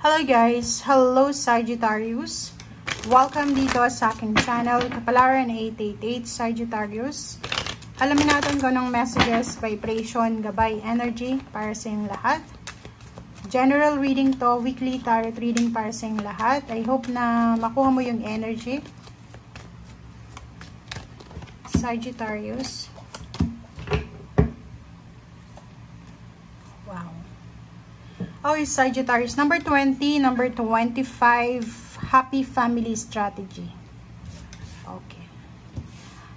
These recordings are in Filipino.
Hello guys! Hello Sagittarius! Welcome dito sa aking channel, Kapalaran 888 Sagittarius. Alamin natin kung anong messages, vibration, gabay, energy para sa inyong lahat. General reading to, weekly tarot reading para sa inyong lahat. I hope na makuha mo yung energy. Sagittarius. Oh, is Sagittarius. Number 20, number 25, Happy Family Strategy. Okay.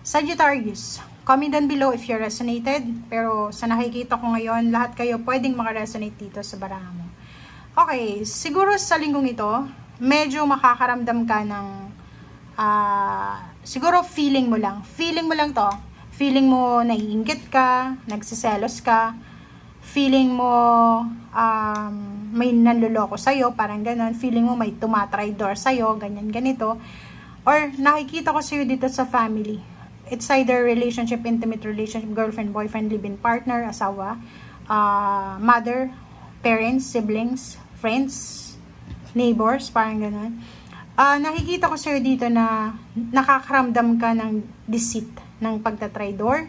Sagittarius, comment down below if you resonated. Pero sa nakikita ko ngayon, lahat kayo pwedeng makaresonate dito sa baraha mo. Okay, siguro sa linggong ito, medyo makakaramdam ka ng, uh, siguro feeling mo lang. Feeling mo lang to. Feeling mo naiingit ka, nagsiselos ka, feeling mo um, may nanloloko sa'yo, parang ganon, feeling mo may tumatry door sa'yo, ganyan, ganito. Or nakikita ko sa'yo dito sa family. It's either relationship, intimate relationship, girlfriend, boyfriend, live-in partner, asawa, uh, mother, parents, siblings, friends, neighbors, parang ganon. Uh, nakikita ko sa'yo dito na nakakaramdam ka ng deceit, ng pagtatry door,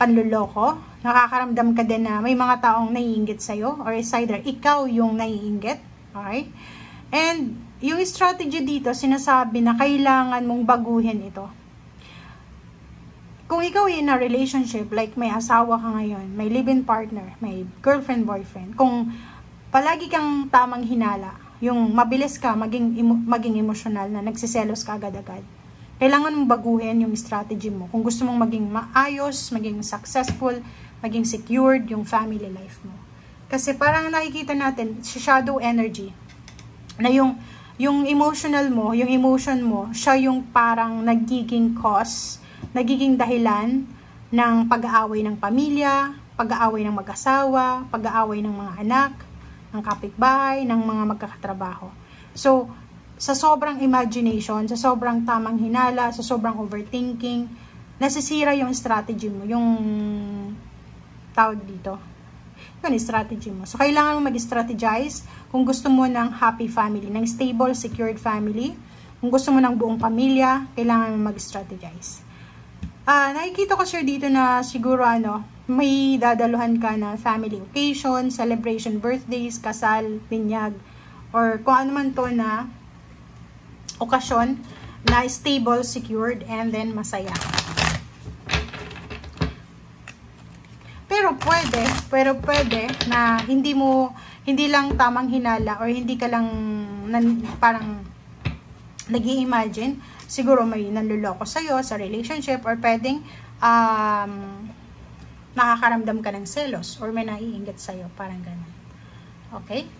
panluloko, nakakaramdam ka din na may mga taong naiingit sa'yo or is either ikaw yung naiingit. Okay? And yung strategy dito, sinasabi na kailangan mong baguhin ito. Kung ikaw in a relationship, like may asawa ka ngayon, may live-in partner, may girlfriend, boyfriend, kung palagi kang tamang hinala, yung mabilis ka, maging, maging emotional na nagsiselos ka agad-agad, kailangan mong baguhin yung strategy mo. Kung gusto mong maging maayos, maging successful, maging secured yung family life mo. Kasi parang nakikita natin, shadow energy, na yung, yung emotional mo, yung emotion mo, siya yung parang nagiging cause, nagiging dahilan ng pag-aaway ng pamilya, pag-aaway ng mag-asawa, pag-aaway ng mga anak, ng kapitbahay, ng mga magkakatrabaho. So, sa sobrang imagination, sa sobrang tamang hinala, sa sobrang overthinking, nasisira yung strategy mo, yung tawag dito. Yun, strategy mo. So, kailangan mo mag-strategize kung gusto mo ng happy family, ng stable, secured family. Kung gusto mo ng buong pamilya, kailangan mo mag-strategize. Uh, nakikita ko sir dito na siguro ano, may dadaluhan ka na family occasion, celebration, birthdays, kasal, binyag, or kung ano man to na okasyon na stable, secured, and then masaya. Pero pwede, pero pwede na hindi mo, hindi lang tamang hinala or hindi ka lang nan, parang nag imagine siguro may nanluloko sa'yo sa relationship or pwedeng um, nakakaramdam ka ng selos or may naiinggit sa'yo, parang ganun. Okay?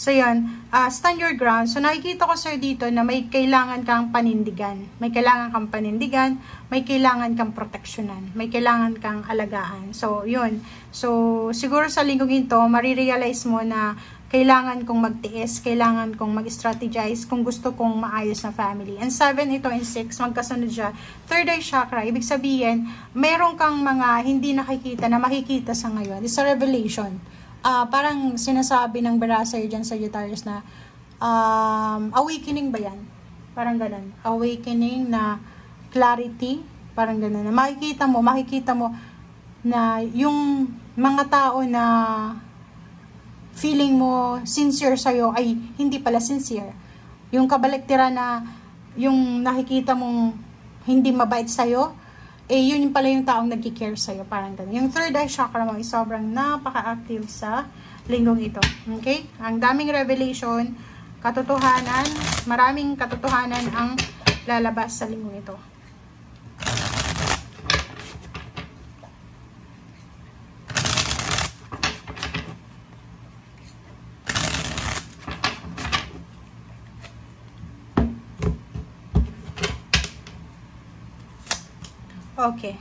So, yun, uh, stand your ground. So, nakikita ko sir dito na may kailangan kang panindigan. May kailangan kang panindigan, may kailangan kang proteksyonan, may kailangan kang alagaan. So, yun. So, siguro sa linggong ito, marirealize mo na kailangan kong magtiis, kailangan kong mag-strategize kung gusto kong maayos na family. And 7, ito, and 6, magkasunod siya. Third eye chakra, ibig sabihin, meron kang mga hindi nakikita na makikita sa ngayon. It's a revelation uh, parang sinasabi ng Beraser dyan sa Sagittarius na um, awakening ba yan? Parang ganun. Awakening na clarity, parang ganun. Na makikita mo, makikita mo na yung mga tao na feeling mo sincere sa'yo ay hindi pala sincere. Yung kabaliktira na yung nakikita mong hindi mabait sa'yo, eh yun pala yung taong nagki-care sa'yo, parang ganun. Yung third eye chakra mo is sobrang napaka-active sa linggong ito. Okay? Ang daming revelation, katotohanan, maraming katotohanan ang lalabas sa linggong ito. Okay.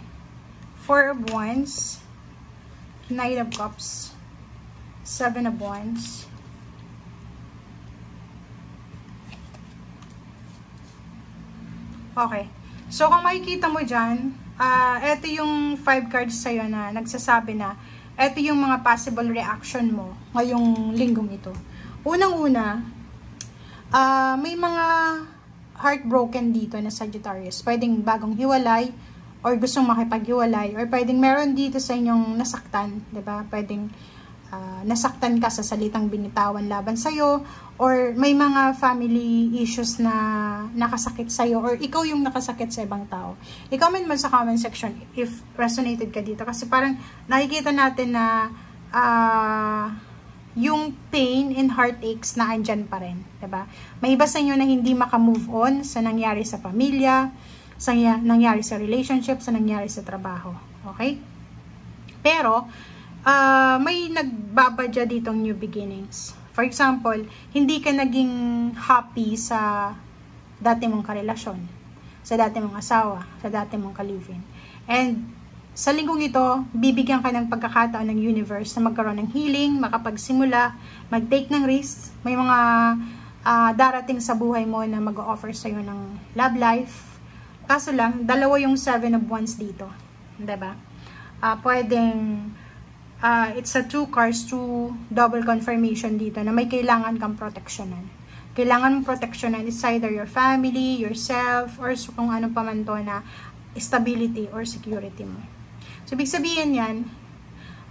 Four of Wands. Knight of Cups. Seven of Wands. Okay. So, kung makikita mo dyan, uh, ito yung five cards sa'yo na nagsasabi na ito yung mga possible reaction mo ngayong linggong ito. Unang-una, uh, may mga heartbroken dito na Sagittarius. Pwedeng bagong hiwalay, or gustong makipaghiwalay, or pwedeng meron dito sa inyong nasaktan, 'di ba? Pwedeng uh, nasaktan ka sa salitang binitawan laban sa iyo or may mga family issues na nakasakit sa iyo or ikaw yung nakasakit sa ibang tao. I-comment mo sa comment section if resonated ka dito kasi parang nakikita natin na uh, yung pain and heartaches na andyan pa rin, 'di ba? May iba sa inyo na hindi maka-move on sa nangyari sa pamilya, sa nangyari sa relationship, sa nangyari sa trabaho. Okay? Pero, uh, may nagbabadya ditong new beginnings. For example, hindi ka naging happy sa dati mong karelasyon, sa dati mong asawa, sa dati mong kalivin. And sa linggong ito, bibigyan ka ng pagkakataon ng universe na magkaroon ng healing, makapagsimula, mag-take ng risk. May mga uh, darating sa buhay mo na mag-offer sa'yo ng love life, Kaso lang, dalawa yung seven of wands dito. Diba? Uh, pwedeng, uh, it's a two cards, two double confirmation dito na may kailangan kang proteksyonan. Kailangan mong proteksyonan is either your family, yourself, or kung ano pa man to na stability or security mo. So, ibig sabihin yan,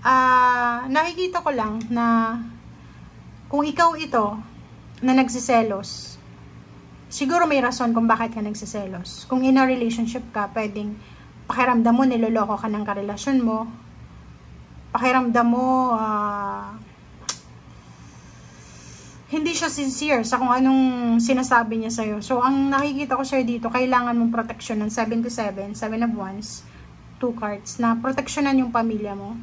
uh, nakikita ko lang na kung ikaw ito na nagsiselos, siguro may rason kung bakit ka nagsiselos. Kung in a relationship ka, pwedeng pakiramdam mo, niloloko ka ng karelasyon mo. Pakiramdam mo, uh, hindi siya sincere sa kung anong sinasabi niya sa'yo. So, ang nakikita ko sa'yo dito, kailangan mong proteksyon ng 7 to 7, 7 of wands, 2 cards, na proteksyonan yung pamilya mo.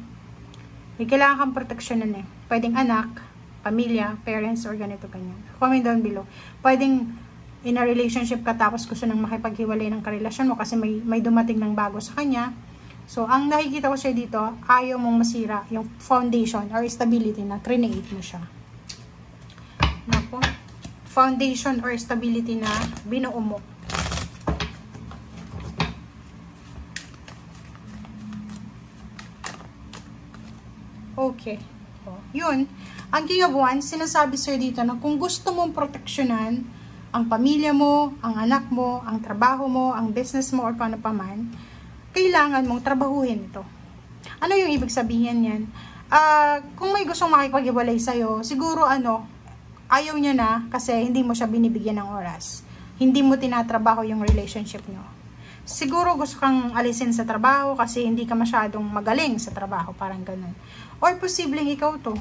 May kailangan kang proteksyonan eh. Pwedeng anak, pamilya, parents, or ganito ganyan. Comment down below. Pwedeng in a relationship ka tapos gusto nang makipaghiwalay ng karelasyon mo kasi may, may dumating ng bago sa kanya. So, ang nakikita ko siya dito, ayaw mong masira yung foundation or stability na create mo siya. Nako. Foundation or stability na binuo mo. Okay. Oh, yun. Ang King of Wands, sinasabi sir dito na kung gusto mong proteksyonan ang pamilya mo, ang anak mo, ang trabaho mo, ang business mo, or kung ano pa man, kailangan mong trabahuhin ito. Ano yung ibig sabihin yan? Uh, kung may gustong makipag-iwalay sa'yo, siguro ano, ayaw niya na kasi hindi mo siya binibigyan ng oras. Hindi mo tinatrabaho yung relationship nyo. Siguro gusto kang alisin sa trabaho kasi hindi ka masyadong magaling sa trabaho, parang ganun. Or posibleng ikaw to,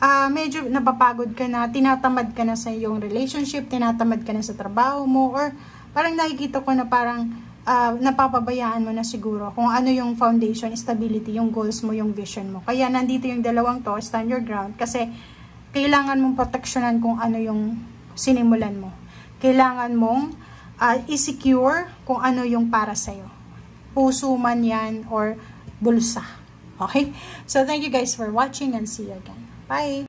uh, medyo napapagod ka na, tinatamad ka na sa iyong relationship, tinatamad ka na sa trabaho mo, or parang nakikita ko na parang uh, napapabayaan mo na siguro kung ano yung foundation, stability, yung goals mo, yung vision mo. Kaya nandito yung dalawang to, stand your ground, kasi kailangan mong proteksyonan kung ano yung sinimulan mo. Kailangan mong uh, i-secure kung ano yung para sa'yo. Puso man yan or bulsa. Okay? So, thank you guys for watching and see you again. Bye!